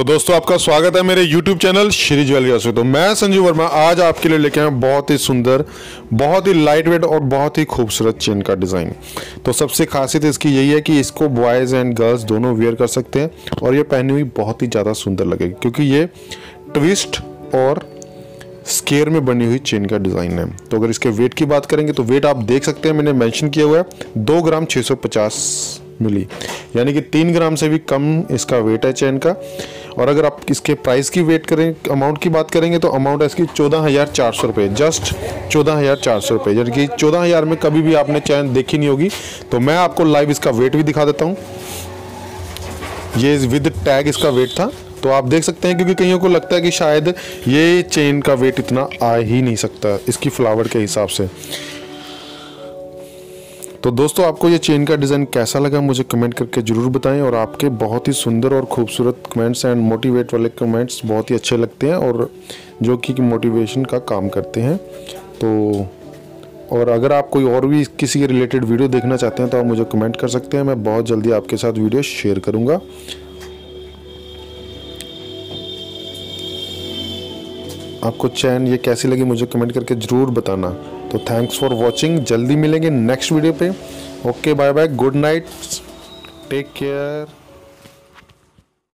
तो दोस्तों, आपका स्वागत है मेरे YouTube चैनल श्री ज्वेलरी से। तो मैं संजीव वर्मा आज आपके लिए लेके आया बहुत ही सुंदर, बहुत ही लाइट वेट और बहुत ही खूबसूरत चेन का डिज़ाइन तो सबसे खासियत इसकी यही है कि इसको बॉयज़ एंड गर्ल्स दोनों वेयर कर सकते हैं और ये पहनी हुई बहुत ही ज़्यादा सुंदर लगेगी, क्योंकि ये ट्विस्ट और स्केयर में बनी हुई चेन का डिज़ाइन है। तो अगर इसके वेट की बात करेंगे तो वेट आप देख सकते हैं, मैंने मेंशन किया हुआ है, दो ग्राम 650 मिली। यानी कि तीन ग्राम से भी कम इसका वेट है चेन का। और अगर आप इसके प्राइस की वेट करें अमाउंट की बात करेंगे तो अमाउंट है इसकी चौदह हज़ार चार सौ रुपये जस्ट चौदह हज़ार चार सौ रुपये यानी कि चौदह हज़ार में कभी भी आपने चैन देखी नहीं होगी। तो मैं आपको लाइव इसका वेट भी दिखा देता हूँ। ये विद टैग इसका वेट था। तो आप देख सकते हैं, क्योंकि कईयों को लगता है कि शायद ये चेन का वेट इतना आ ही नहीं सकता, इसकी फ्लावर के हिसाब से। तो दोस्तों, आपको ये चेन का डिज़ाइन कैसा लगा मुझे कमेंट करके ज़रूर बताएँ और आपके बहुत ही सुंदर और खूबसूरत कमेंट्स एंड मोटिवेट वाले कमेंट्स बहुत ही अच्छे लगते हैं और जो कि मोटिवेशन का काम करते हैं। तो और अगर आप कोई और भी किसी के रिलेटेड वीडियो देखना चाहते हैं तो आप मुझे कमेंट कर सकते हैं। मैं बहुत जल्दी आपके साथ वीडियो शेयर करूँगा। आपको चैन ये कैसी लगी मुझे कमेंट करके ज़रूर बताना। तो थैंक्स फॉर वॉचिंग जल्दी मिलेंगे नेक्स्ट वीडियो पे. Okay bye bye good night take care